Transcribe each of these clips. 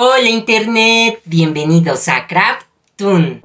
Hola Internet, bienvenidos a Craftun.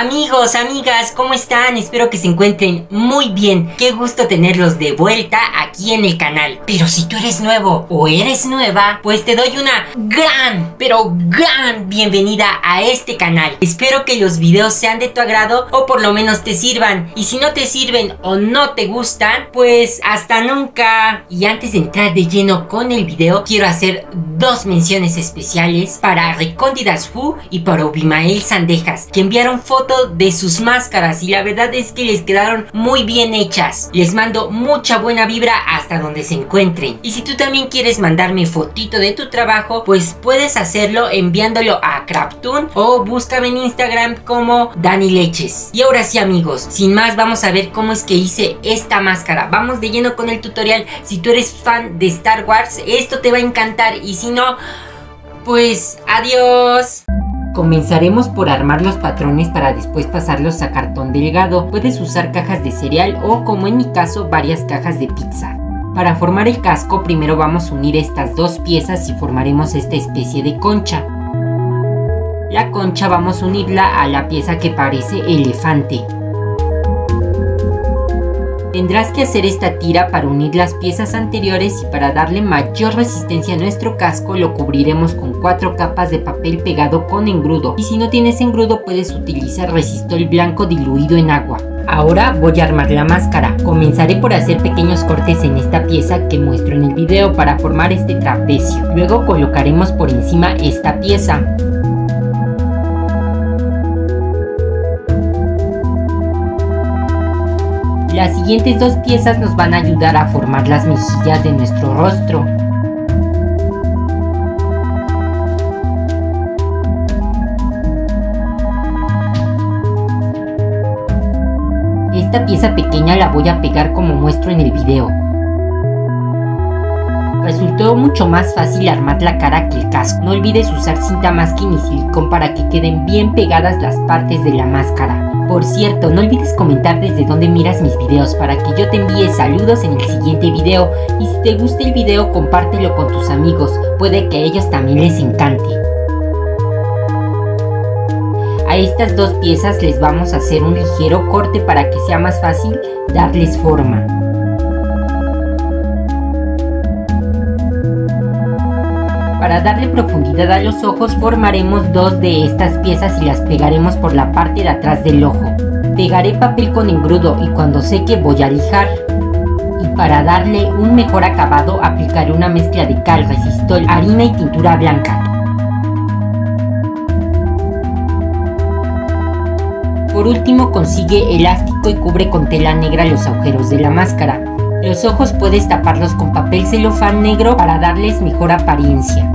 Amigos, amigas, ¿cómo están? Espero que se encuentren muy bien. Qué gusto tenerlos de vuelta aquí en el canal. Pero si tú eres nuevo o eres nueva, pues te doy una gran, pero gran bienvenida a este canal. Espero que los videos sean de tu agrado o por lo menos te sirvan. Y si no te sirven o no te gustan, pues hasta nunca. Y antes de entrar de lleno con el video, quiero hacer dos menciones especiales para Recóndidas Fu y para Obimael Sandejas, que enviaron fotos de sus máscaras y la verdad es que les quedaron muy bien hechas. Les mando mucha buena vibra hasta donde se encuentren. Y si tú también quieres mandarme fotito de tu trabajo, pues puedes hacerlo enviándolo a Craptoon o búscame en Instagram como Dani Leches. Y ahora sí amigos, sin más vamos a ver cómo es que hice esta máscara. Vamos de lleno con el tutorial. Si tú eres fan de Star Wars, esto te va a encantar y si no, pues adiós. Comenzaremos por armar los patrones para después pasarlos a cartón delgado. Puedes usar cajas de cereal o como en mi caso varias cajas de pizza. Para formar el casco primero vamos a unir estas dos piezas y formaremos esta especie de concha. La concha vamos a unirla a la pieza que parece elefante. Tendrás que hacer esta tira para unir las piezas anteriores y para darle mayor resistencia a nuestro casco lo cubriremos con cuatro capas de papel pegado con engrudo y si no tienes engrudo puedes utilizar resistol blanco diluido en agua. Ahora voy a armar la máscara. Comenzaré por hacer pequeños cortes en esta pieza que muestro en el video para formar este trapecio. Luego colocaremos por encima esta pieza. Las siguientes dos piezas nos van a ayudar a formar las mejillas de nuestro rostro. Esta pieza pequeña la voy a pegar como muestro en el video. Resultó mucho más fácil armar la cara que el casco. No olvides usar cinta masking y silicón para que queden bien pegadas las partes de la máscara. Por cierto, no olvides comentar desde dónde miras mis videos para que yo te envíe saludos en el siguiente video y si te gusta el video compártelo con tus amigos, puede que a ellos también les encante. A estas dos piezas les vamos a hacer un ligero corte para que sea más fácil darles forma. Para darle profundidad a los ojos formaremos dos de estas piezas y las pegaremos por la parte de atrás del ojo. Pegaré papel con engrudo y cuando seque voy a lijar. Y para darle un mejor acabado aplicaré una mezcla de cal, resistol, harina y tintura blanca. Por último consigue elástico y cubre con tela negra los agujeros de la máscara. Los ojos puedes taparlos con papel celofán negro para darles mejor apariencia.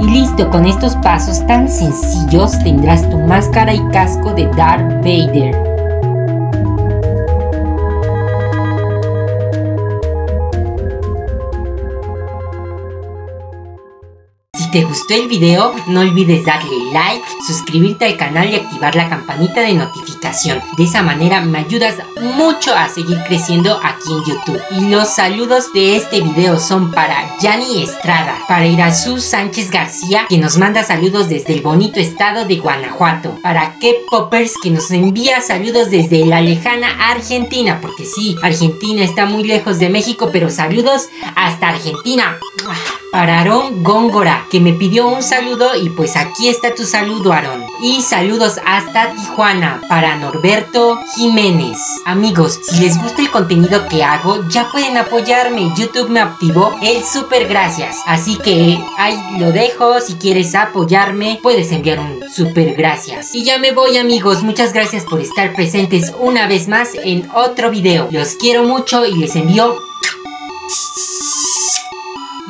Y listo, con estos pasos tan sencillos tendrás tu máscara y casco de Darth Vader. Te gustó el video, no olvides darle like, suscribirte al canal y activar la campanita de notificación. De esa manera me ayudas mucho a seguir creciendo aquí en YouTube. Y los saludos de este video son para Yanni Estrada, para Irazú Sánchez García, que nos manda saludos desde el bonito estado de Guanajuato, para Ke Poppers, que nos envía saludos desde la lejana Argentina, porque sí, Argentina está muy lejos de México, pero saludos hasta Argentina para Aarón Góngora, que me pidió un saludo y pues aquí está tu saludo, Aarón. Y saludos hasta Tijuana para Norberto Jiménez. Amigos, si les gusta el contenido que hago, ya pueden apoyarme. YouTube me activó el super gracias. Así que ahí lo dejo. Si quieres apoyarme, puedes enviar un super gracias. Y ya me voy, amigos. Muchas gracias por estar presentes una vez más en otro video. Los quiero mucho y les envío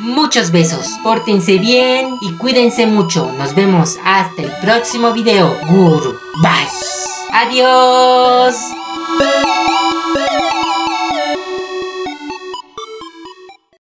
Muchos besos, pórtense bien y cuídense mucho. Nos vemos hasta el próximo video. Bye. Adiós.